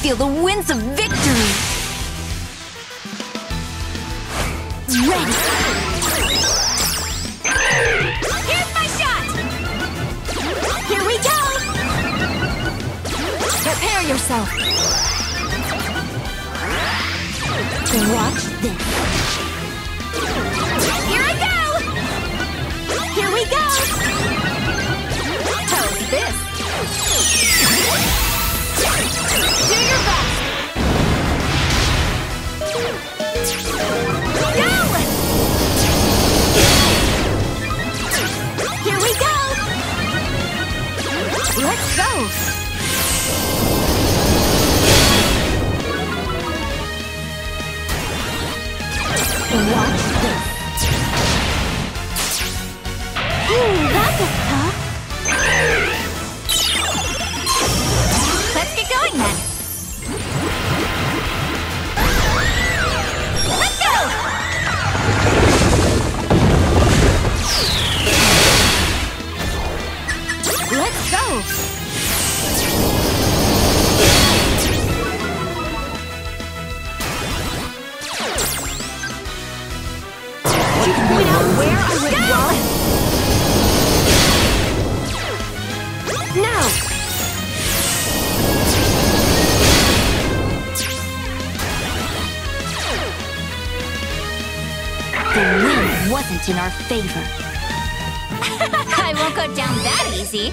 feel the winds of victory! Ready! Here's my shot! Here we go! Prepare yourself! Watch this! Let's go! Watch this! Ooh, tough! Let's get going then! Let's go! Let's go! Go? No! The wind wasn't in our favor. I won't go down that easy.